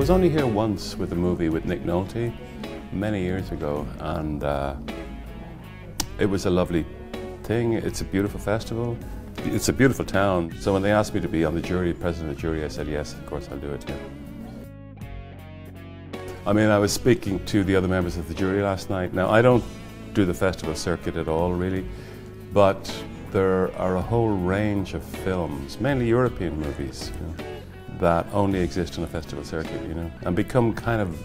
was only here once with a movie with Nick Nolte many years ago, and uh, it was a lovely thing. It's a beautiful festival. It's a beautiful town. So when they asked me to be on the jury, president of the jury, I said yes, of course I'll do it. Yeah. I mean, I was speaking to the other members of the jury last night. Now, I don't do the festival circuit at all, really, but there are a whole range of films, mainly European movies, you know, that only exist on a festival circuit, you know, and become kind of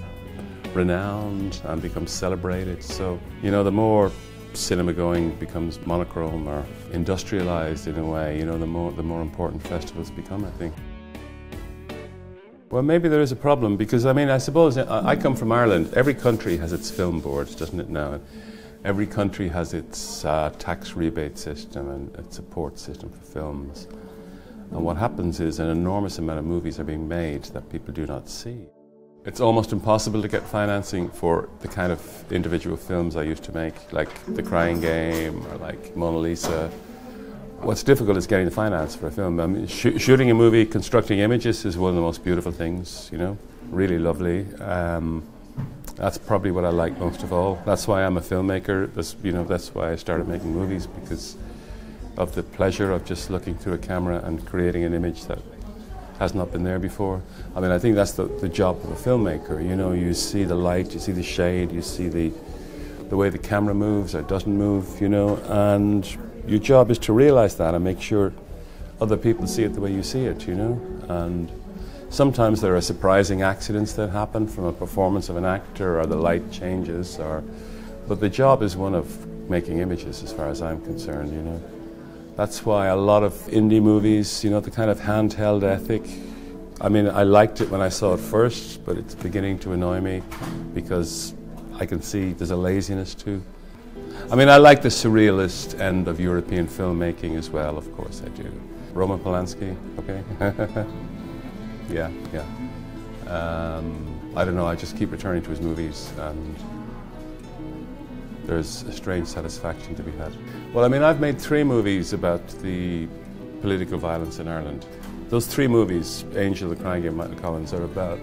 renowned and become celebrated. So, you know, the more cinema going becomes monochrome or industrialized in a way, you know, the more, the more important festivals become, I think. Well, maybe there is a problem because, I mean, I suppose I come from Ireland. Every country has its film boards, doesn't it now? Every country has its uh, tax rebate system and its support system for films. And what happens is an enormous amount of movies are being made that people do not see. It's almost impossible to get financing for the kind of individual films I used to make, like The Crying Game or like Mona Lisa. What's difficult is getting the finance for a film. I mean, sh shooting a movie, constructing images is one of the most beautiful things, you know, really lovely. Um, that's probably what I like most of all. That's why I'm a filmmaker. That's, you know, that's why I started making movies because of the pleasure of just looking through a camera and creating an image that has not been there before. I mean, I think that's the, the job of a filmmaker. You know, you see the light, you see the shade, you see the, the way the camera moves or doesn't move, you know, and your job is to realize that and make sure other people see it the way you see it, you know. And sometimes there are surprising accidents that happen from a performance of an actor or the light changes, or, but the job is one of making images as far as I'm concerned, you know. That's why a lot of indie movies, you know, the kind of handheld ethic. I mean, I liked it when I saw it first, but it's beginning to annoy me because I can see there's a laziness too. I mean, I like the surrealist end of European filmmaking as well, of course I do. Roman Polanski, okay? yeah, yeah. Um, I don't know, I just keep returning to his movies and there's a strange satisfaction to be had. Well, I mean, I've made three movies about the political violence in Ireland. Those three movies, Angel, The Crying Game, Michael Collins, are about.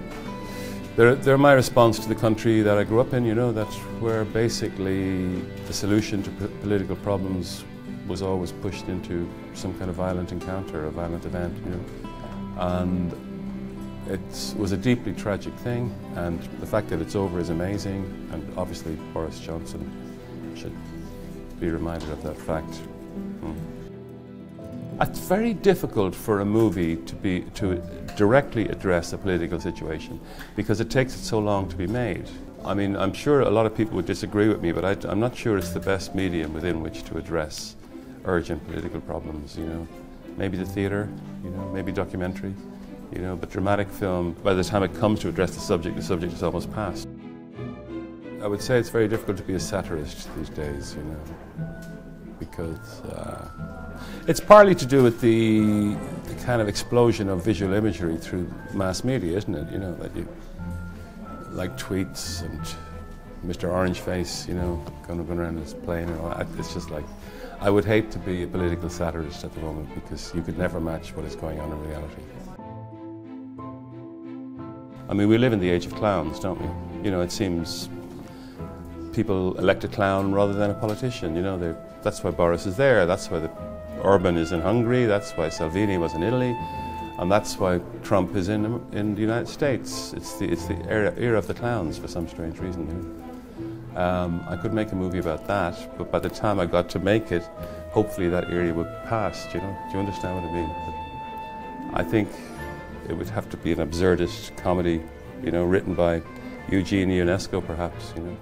They're, they're my response to the country that I grew up in, you know, that's where basically the solution to political problems was always pushed into some kind of violent encounter, a violent event, you know. And it was a deeply tragic thing, and the fact that it's over is amazing, and obviously Boris Johnson should be reminded of that fact. Hmm. It's very difficult for a movie to be to directly address a political situation because it takes it so long to be made. I mean, I'm sure a lot of people would disagree with me, but I, am not sure it's the best medium within which to address urgent political problems. You know, maybe the theatre, you know, maybe documentary, you know, but dramatic film. By the time it comes to address the subject, the subject is almost past. I would say it's very difficult to be a satirist these days, you know, because uh, it's partly to do with the, the, kind of explosion of visual imagery through mass media, isn't it? You know, that you like tweets and Mr. Orange Face, you know, kind of going around his plane and all that. It's just like, I would hate to be a political satirist at the moment because you could never match what is going on in reality. I mean, we live in the age of clowns, don't we? You know, it seems people elect a clown rather than a politician. You know, that's why Boris is there. That's why the, Orban is in Hungary. That's why Salvini was in Italy, and that's why Trump is in in the United States. It's the it's the era, era of the clowns for some strange reason. Um, I could make a movie about that, but by the time I got to make it, hopefully that era would pass. You know, do you understand what I mean? But I think it would have to be an absurdist comedy, you know, written by Eugene Ionesco, perhaps. You know.